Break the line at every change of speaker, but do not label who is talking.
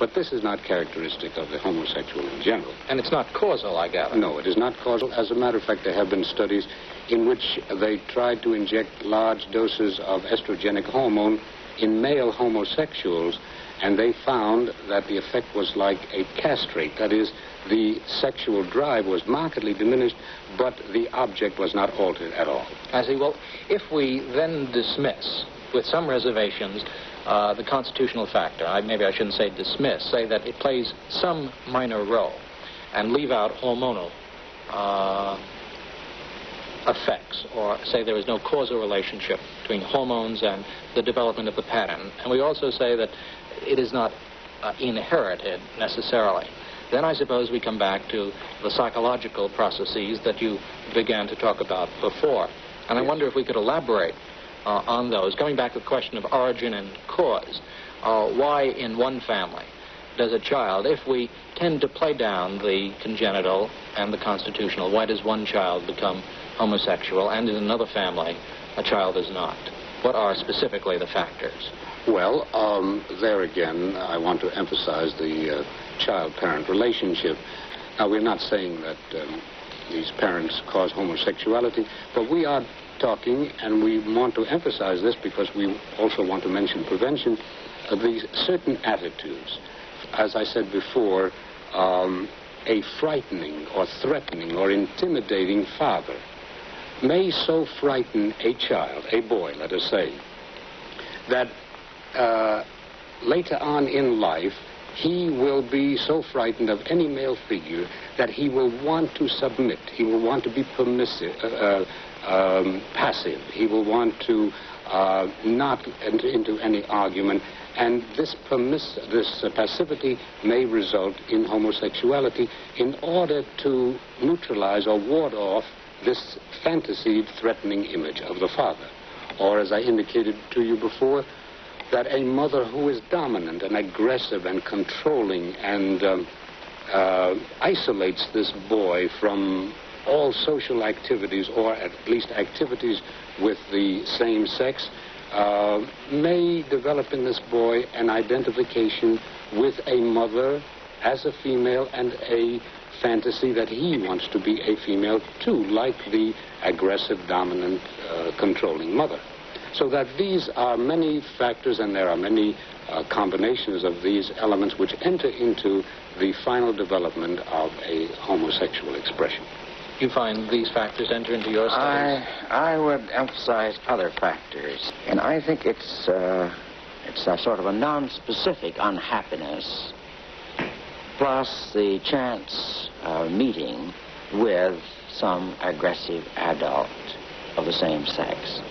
But this is not characteristic of the homosexual in general.
And it's not causal, I gather.
No, it is not causal. As a matter of fact, there have been studies in which they tried to inject large doses of estrogenic hormone in male homosexuals, and they found that the effect was like a castrate. That is, the sexual drive was markedly diminished, but the object was not altered at all.
I see. Well, if we then dismiss, with some reservations, uh, the constitutional factor, I, maybe I shouldn't say dismiss, say that it plays some minor role, and leave out hormonal uh, effects, or say there is no causal relationship between hormones and the development of the pattern. And we also say that it is not uh, inherited necessarily. Then I suppose we come back to the psychological processes that you began to talk about before. And I wonder if we could elaborate uh, on those. Coming back to the question of origin and cause, uh, why in one family does a child, if we tend to play down the congenital and the constitutional, why does one child become homosexual and in another family a child is not? What are specifically the factors?
Well, um, there again, I want to emphasize the uh, child-parent relationship. Now, we're not saying that um, these parents cause homosexuality, but we are talking, and we want to emphasize this because we also want to mention prevention, of these certain attitudes. As I said before, um, a frightening or threatening or intimidating father may so frighten a child, a boy, let us say, that uh, later on in life, he will be so frightened of any male figure that he will want to submit. He will want to be permissive, uh, uh, um, passive. He will want to uh, not enter into any argument. And this, permiss this uh, passivity may result in homosexuality in order to neutralize or ward off this fantasied threatening image of the father. Or, as I indicated to you before, that a mother who is dominant and aggressive and controlling and um, uh, isolates this boy from all social activities, or at least activities with the same sex, uh, may develop in this boy an identification with a mother as a female and a fantasy that he wants to be a female too, like the aggressive, dominant, uh, controlling mother. So that these are many factors and there are many uh, combinations of these elements which enter into the final development of a homosexual expression.
You find these factors enter into your studies?
I, I would emphasize other factors. And I think it's, uh, it's a sort of a non-specific unhappiness plus the chance of meeting with some aggressive adult of the same sex.